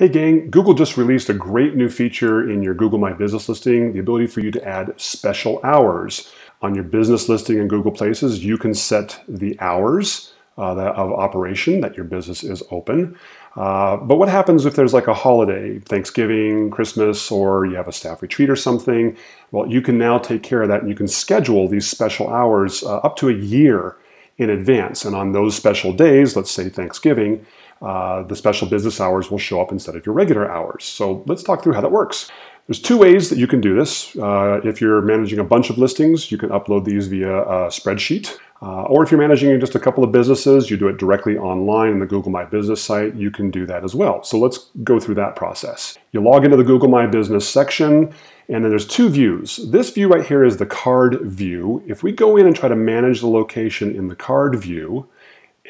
Hey gang, Google just released a great new feature in your Google My Business listing, the ability for you to add special hours. On your business listing in Google Places, you can set the hours uh, of operation that your business is open. Uh, but what happens if there's like a holiday, Thanksgiving, Christmas, or you have a staff retreat or something? Well, you can now take care of that and you can schedule these special hours uh, up to a year in advance. And on those special days, let's say Thanksgiving, uh, the special business hours will show up instead of your regular hours. So let's talk through how that works. There's two ways that you can do this. Uh, if you're managing a bunch of listings, you can upload these via a spreadsheet. Uh, or if you're managing just a couple of businesses, you do it directly online in the Google My Business site, you can do that as well. So let's go through that process. You log into the Google My Business section, and then there's two views. This view right here is the card view. If we go in and try to manage the location in the card view,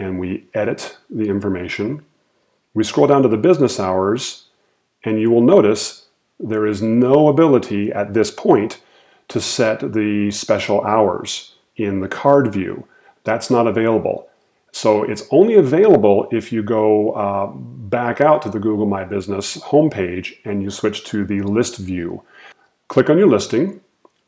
and we edit the information. We scroll down to the business hours, and you will notice there is no ability at this point to set the special hours in the card view. That's not available. So it's only available if you go uh, back out to the Google My Business homepage and you switch to the list view. Click on your listing,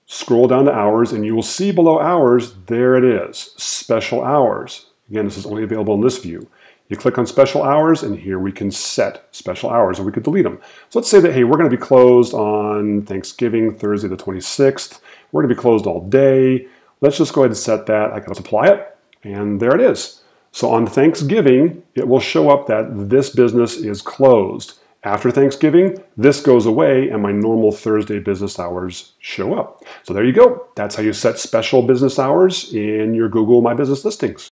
scroll down to hours, and you will see below hours, there it is, special hours. Again, this is only available in this view. You click on special hours and here we can set special hours and we could delete them. So let's say that, hey, we're gonna be closed on Thanksgiving, Thursday the 26th. We're gonna be closed all day. Let's just go ahead and set that. I can apply it and there it is. So on Thanksgiving, it will show up that this business is closed. After Thanksgiving, this goes away and my normal Thursday business hours show up. So there you go. That's how you set special business hours in your Google My Business listings.